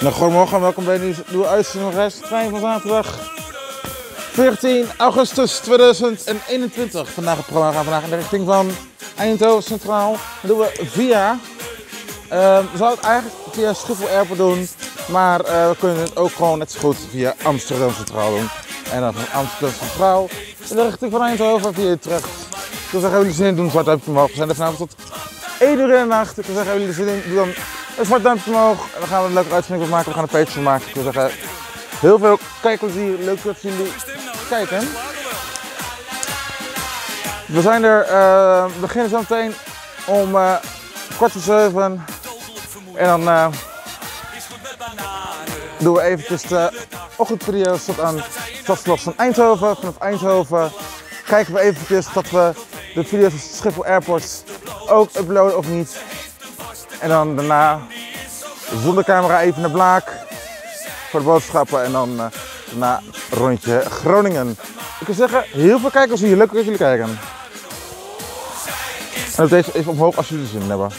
Nou, goedemorgen, welkom bij de nieuwe uitzending van van zaterdag 14 augustus 2021. Vandaag het programma we vandaag in de richting van Eindhoven Centraal. Dat doen we via, uh, we zouden het eigenlijk via Schiphol Airport doen, maar uh, we kunnen het ook gewoon net zo goed via Amsterdam Centraal doen. En dan van Amsterdam Centraal in de richting van Eindhoven via Utrecht. Wil zeggen, jullie zin in doen, zwart duimpje omhoog. We zijn er vanavond tot 1 uur in de nacht. Wil zeggen, hebben jullie zin in, doe dan een zwart duimpje omhoog. En dan gaan we een leuke uitzending maken. We gaan een van maken. Ik wil zeggen, heel veel kijkplezier. Leuk dat jullie kijken. We zijn er, uh, we beginnen zo meteen om uh, kwart voor zeven. En dan uh, doen we eventjes de ochtendvideo's tot aan Stadsvlog van Eindhoven. Vanaf Eindhoven kijken we eventjes dat we de video's van Schiphol Airport ook uploaden of niet. En dan daarna zonder camera even naar Blaak voor de boodschappen en dan uh, daarna rondje Groningen. Ik wil zeggen, heel veel kijkers hier. Leuk dat jullie kijken. En deze even omhoog als jullie zin hebben.